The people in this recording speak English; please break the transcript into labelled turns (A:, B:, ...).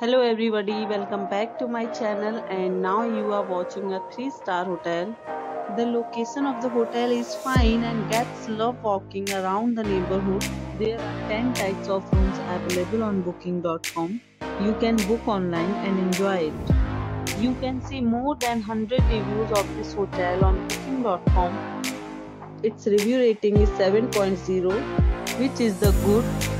A: Hello everybody, welcome back to my channel and now you are watching a 3 star hotel. The location of the hotel is fine and guests love walking around the neighborhood. There are 10 types of rooms available on booking.com. You can book online and enjoy it. You can see more than 100 reviews of this hotel on booking.com. Its review rating is 7.0 which is the good.